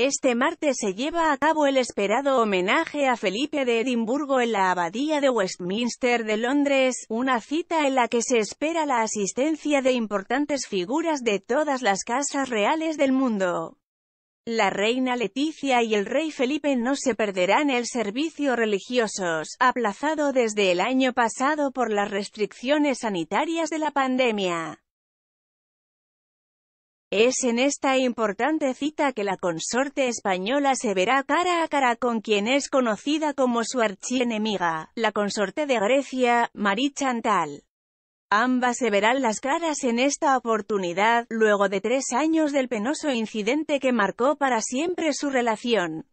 Este martes se lleva a cabo el esperado homenaje a Felipe de Edimburgo en la Abadía de Westminster de Londres, una cita en la que se espera la asistencia de importantes figuras de todas las casas reales del mundo. La reina Leticia y el rey Felipe no se perderán el servicio religiosos, aplazado desde el año pasado por las restricciones sanitarias de la pandemia. Es en esta importante cita que la consorte española se verá cara a cara con quien es conocida como su archienemiga, la consorte de Grecia, Marie Chantal. Ambas se verán las caras en esta oportunidad, luego de tres años del penoso incidente que marcó para siempre su relación.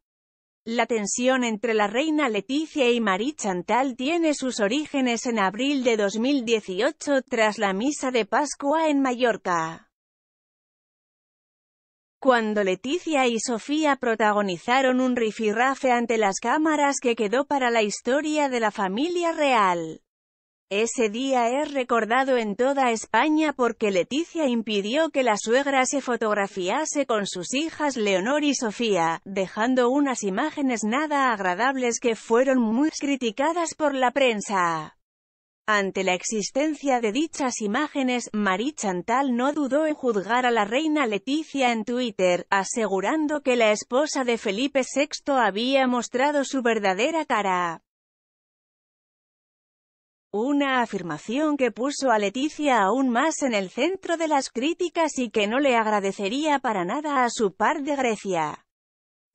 La tensión entre la reina Leticia y Marie Chantal tiene sus orígenes en abril de 2018 tras la misa de Pascua en Mallorca. Cuando Leticia y Sofía protagonizaron un rifirrafe ante las cámaras que quedó para la historia de la familia real. Ese día es recordado en toda España porque Leticia impidió que la suegra se fotografiase con sus hijas Leonor y Sofía, dejando unas imágenes nada agradables que fueron muy criticadas por la prensa. Ante la existencia de dichas imágenes, Marie Chantal no dudó en juzgar a la reina Leticia en Twitter, asegurando que la esposa de Felipe VI había mostrado su verdadera cara. Una afirmación que puso a Leticia aún más en el centro de las críticas y que no le agradecería para nada a su par de Grecia.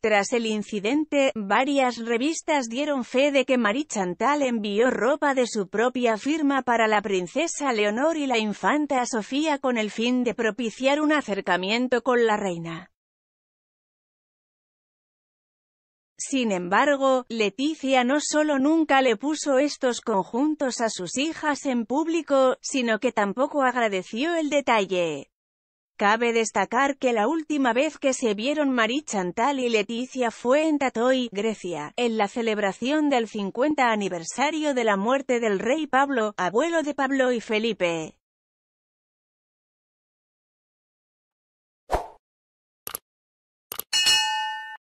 Tras el incidente, varias revistas dieron fe de que Marie Chantal envió ropa de su propia firma para la princesa Leonor y la infanta Sofía con el fin de propiciar un acercamiento con la reina. Sin embargo, Leticia no solo nunca le puso estos conjuntos a sus hijas en público, sino que tampoco agradeció el detalle. Cabe destacar que la última vez que se vieron Marie Chantal y Leticia fue en Tatoy, Grecia, en la celebración del 50 aniversario de la muerte del rey Pablo, abuelo de Pablo y Felipe.